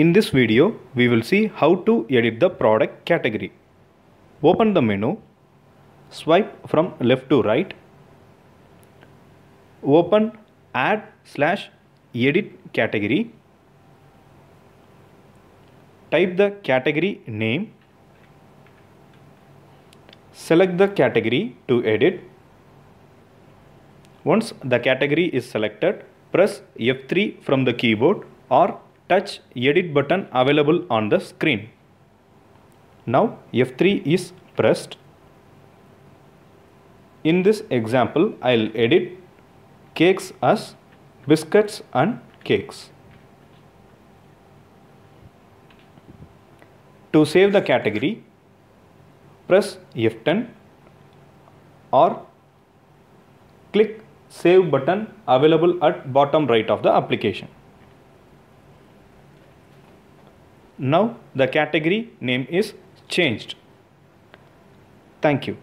In this video, we will see how to edit the product category. Open the menu, swipe from left to right, open add slash edit category, type the category name, select the category to edit. Once the category is selected, press F3 from the keyboard or touch edit button available on the screen. Now F3 is pressed. In this example, I'll edit cakes as biscuits and cakes. To save the category, press F10 or click save button available at bottom right of the application. Now the category name is changed. Thank you.